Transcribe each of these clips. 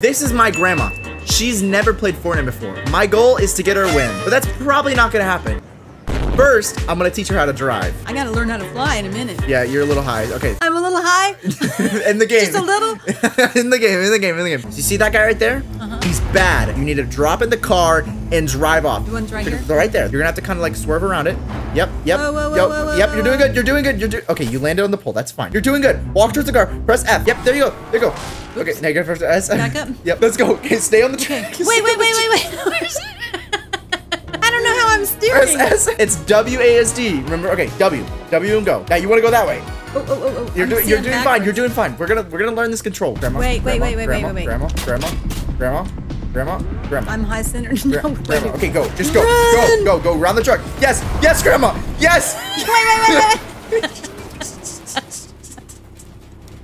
This is my grandma. She's never played Fortnite before. My goal is to get her a win, but that's probably not gonna happen. First, I'm gonna teach her how to drive. I gotta learn how to fly in a minute. Yeah, you're a little high. Okay. I'm a little high. in the game. Just a little? in the game, in the game, in the game. So you see that guy right there? Uh-huh. He's bad. You need to drop in the car and drive off. The one's right They're here? Right there. You're gonna have to kind of like swerve around it. Yep, yep. Whoa, whoa, whoa, Yo, whoa, whoa, yep, you're doing good. You're doing good. You're doing Okay, you landed on the pole. That's fine. You're doing good. Walk towards the car. Press F. Yep, there you go. There you go. Okay, now you gotta press S. Back up. Yep, let's go. Okay, stay on the Okay. track. Wait, wait, wait, wait, wait. Where's- I don't know how I'm steering. S. It's W A S D. Remember? Okay, W. W and go. Now you want to go that way. Oh, oh, oh, oh. You're doing. You're doing fine. You're doing fine. We're gonna. We're gonna learn this control. Grandma. Wait, wait, grandma, wait, wait, wait, grandma, wait, wait. Grandma. Grandma. Grandma. Grandma. Grandma. I'm high centered. No, wait. grandma. Okay, go. Just go. Run! Go. Go. Go. Around the truck. Yes. Yes, Grandma. Yes. Wait, wait, wait, wait.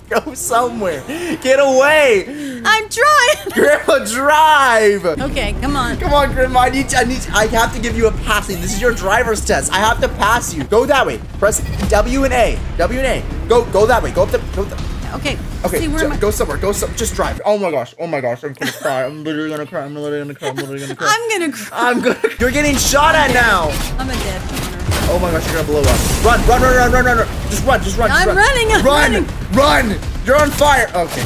Go somewhere. Get away. I'm trying. Grandma, drive. Okay, come on. Come on, Grandma. I need. to, I need. I have to give you a passing. This is your driver's test. I have to pass you. Go that way. Press W and A. W and A. Go. Go that way. Go up the. Go up the Okay. Okay, See where ju- am I? go somewhere. Go some. Just drive. Oh my gosh. Oh my gosh. I'm gonna cry. I'm literally gonna cry. I'm literally gonna cry. I'm literally gonna cry. I'm gonna cry. I'm gonna. You're getting shot at now. I'm a dead. Oh my gosh. You're gonna blow up. Run. Run. Run. Run. Run. Run. Run. Just run. Just run. Just I'm run. running, I'm run. running. Run. You're on fire. Okay.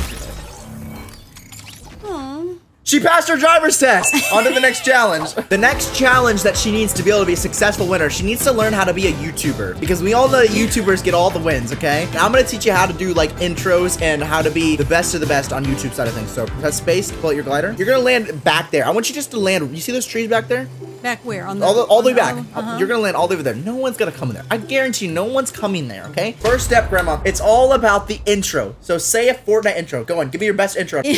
She passed her driver's test. On to the next challenge. The next challenge that she needs to be able to be a successful winner, she needs to learn how to be a YouTuber. Because we all know that YouTubers get all the wins, okay? Now I'm gonna teach you how to do like intros and how to be the best of the best on YouTube side of things. So press space, pull out your glider. You're gonna land back there. I want you just to land. You see those trees back there? Back where? On the All the, all the way back. uh-huh. You're gonna land all the way there. No one's gonna come in there. I guarantee no one's coming there, okay? First step, Grandma. It's all about the intro. So say a Fortnite intro. Go on, give me your best intro.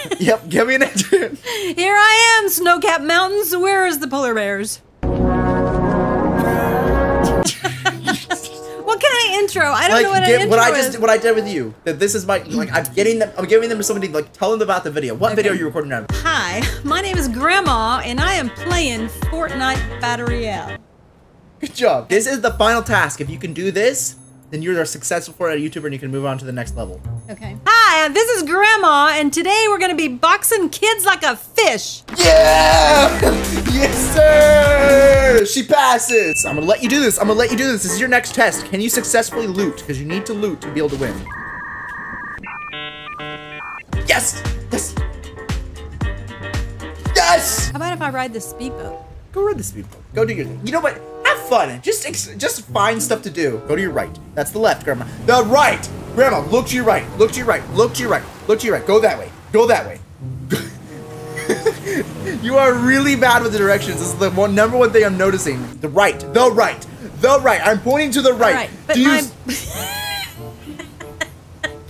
yep, give me an intro. Here I am, snow-capped mountains. Where is the polar bears? what can I intro? I don't know what give- an intro what I is. just what I did with you. That this is my like I'm getting them. I'm giving them to somebody like tell them about the video. What video are you recording now? Hi, my name is Grandma, and I am playing Fortnite Battle Royale. Good job. This is the final task. If you can do this, then you're a successful Fortnite YouTuber and you can move on to the next level. Okay. Hi, uh, this is Grandma, and today we're gonna be boxing kids like a fish. Yeah! yes, sir! She passes. I'm gonna let you do this. I'm gonna let you do this. This is your next test. Can you successfully loot? Because you need to loot to be able to win. Yes! Yes! Yes! How about if I ride the speedboat? Go ride the speedboat. Go do your thing. You know what? Fun. Just ex- just find stuff to do. Go to your right. That's the left, Grandma. The right! Grandma, look to your right. Look to your right. Look to your right. Look to your right. Go that way. Go that way. you are really bad with the directions. This is the one number one thing I'm noticing. The right. The right. The right. I'm pointing to the right. But Do you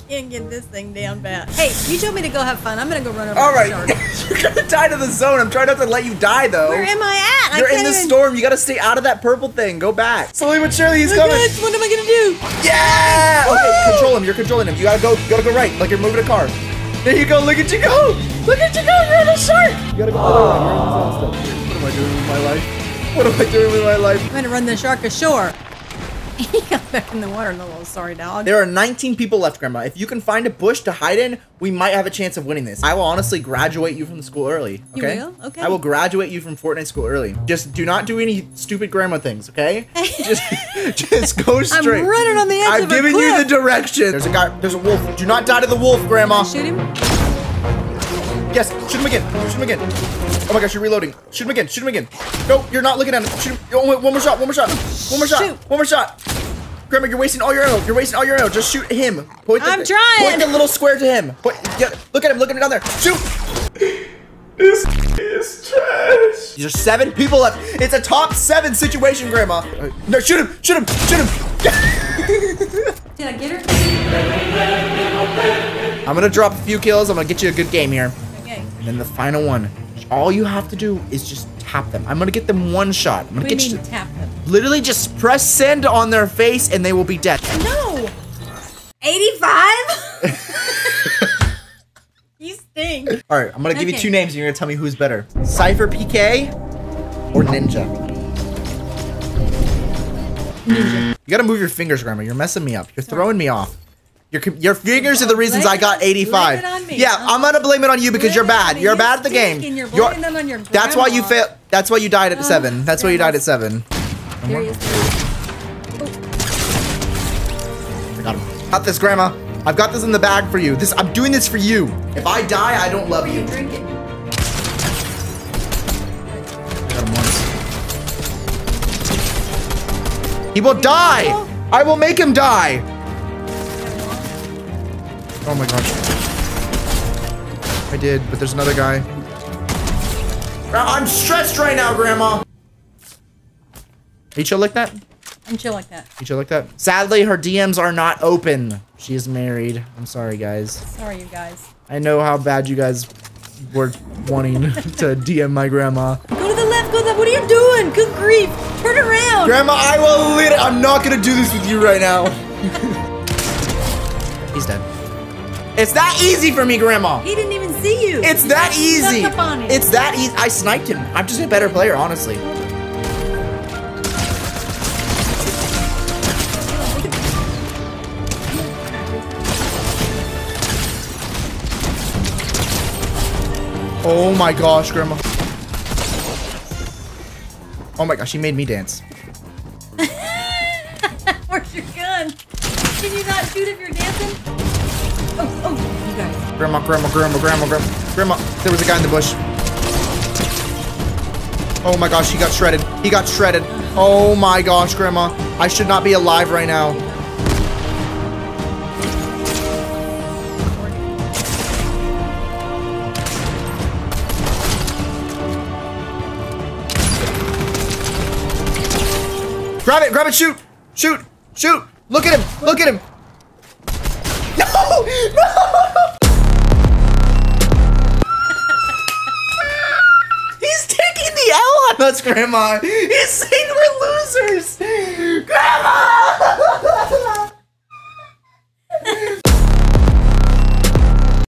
can't get this thing down bad. Hey, you told me to go have fun. I'm gonna go run over All right. Shark. You're gonna die to the zone. I'm trying not to let you die though. Where am I at? You're I in the even... storm. You gotta stay out of that purple thing. Go back. Slowly but surely, he's Oh, coming. God, what am I gonna do? Yeah! Oh. Okay, control him. You're controlling him. You gotta go. You gotta go right, like you're moving a car. There you go. Look at you go. Look at you go. You're in a shark. You gotta go all the way. You're in the zone still. What am I doing with my life? What am I doing with my life? I'm gonna run the shark ashore. He got back in the water, the little sorry dog. There are 19 people left, Grandma. If you can find a bush to hide in, we might have a chance of winning this. I will honestly graduate you from the school early. You Okay. will? Okay. I will graduate you from Fortnite school early. Just do not do any stupid grandma things, okay? just, just go straight. I'm running on the edge I've of a given you the direction. There's a guy. There's a wolf. Do not die to the wolf, Grandma. Shoot him. Yes, shoot him again. Shoot him again. Oh my gosh, you're reloading. Shoot him again. Shoot him again. No, you're not looking at him. Shoot him. Oh, wait, one more shot. One more shot. One more shot. Shoot. One more shot. Grandma, you're wasting all your ammo. You're wasting all your ammo. Just shoot him. Point the, I'm trying. Point the little square to him. Point, yeah, look at him. Look at him down there. Shoot. This is trash. There's seven people left. It's a top seven situation, Grandma. No, shoot him. Shoot him. Shoot him. Did I get her? I'm gonna drop a few kills. I'm gonna get you a good game here. Okay. And then the final one. All you have to do is just tap them. I'm gonna get them one shot. I'm gonna get you tap them. Literally just press send on their face and they will be dead. No. 85? you stink. All right, I'm gonna give you two names and you're gonna tell me who's better. Cypher PK or Ninja. Ninja. You gotta move your fingers, Grandma. You're messing me up. You're throwing me off. Your, your fingers are the reasons I got 85. blame it. Yeah, I'm gonna blame it on you because you're bad. You're You bad at the game. you're You're- them on your That's why you fail. That's why you died at Ugh, seven. That's why you died at seven. There he is. Oh. I got him. Got this, Grandma. I've got this in the bag for you. This I'm doing this for you. If I die, I don't love you. Drink it. I got him once. He will die. I will make him die. Oh my gosh. I did, but there's another guy. Uh, I'm stressed right now, Grandma. You chill like that? I'm chill like that. You chill like that? Sadly, her DMs are not open. She is married. I'm sorry, guys. Sorry, you guys. I know how bad you guys were wanting to DM my grandma. Go to the left. Go to the. What are you doing? Good grief! Turn around. Grandma, I will lit I'm not gonna do this with you right now. He's dead. It's that easy for me, Grandma. he didn't even see you. It's that easy. him. It's that easy. I sniped him. I'm just a better player, honestly. Oh my gosh, Grandma. Oh my gosh, she made me dance. Where's your gun? Can you not shoot if you're dancing? Oh. Grandma, grandma, grandma, grandma, grandma, grandma. There was a guy in the bush. Oh my gosh, he got shredded. He got shredded. Oh my gosh, grandma. I should not be alive right now. Grab it, grab it, shoot, shoot, shoot. Look at him, look at him. No! He's taking the L on us, Grandma! He's saying we're losers! Grandma!